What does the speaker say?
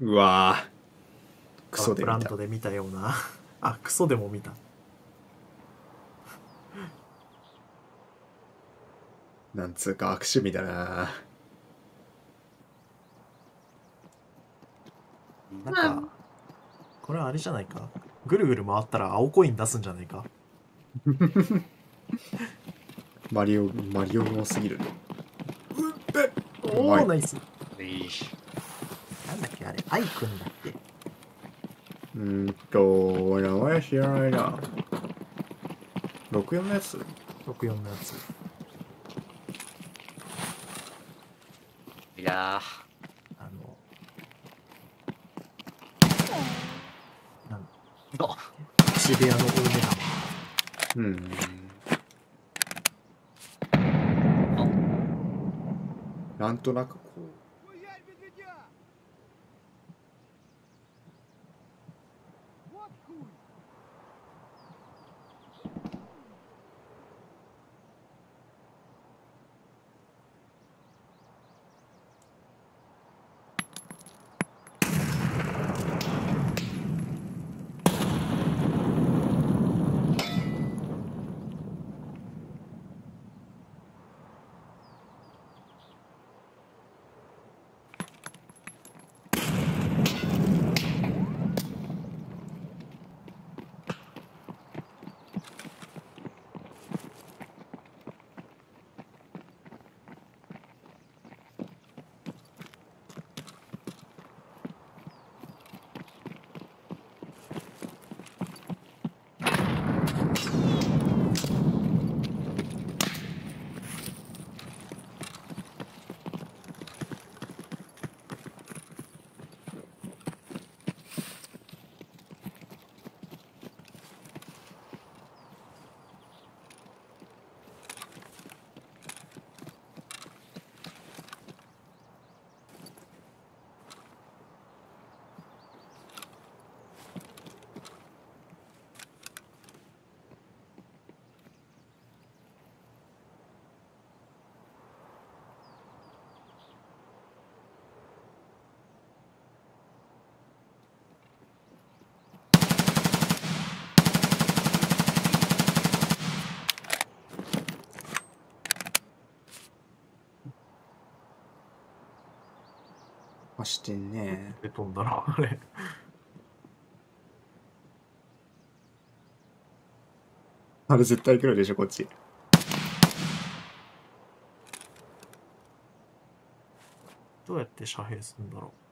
うわー。クソでプラ見たントで見たような。あクソでも見た。なんつうか悪趣味だな。なんかこれはあれじゃないか？ぐるぐる回ったら青コイン出すんじゃないか？マリオマリオ多すぎる。おおナイスい。いなんだっけあれアイくんだっけうーんと名前知らないな64のやつ？64のやつ。いやあのなんーあ。渋谷の大目玉うん。なんとなく走ってんね。で飛んだなあれ。あれ絶対来るでしょこっち。どうやって遮蔽するんだろう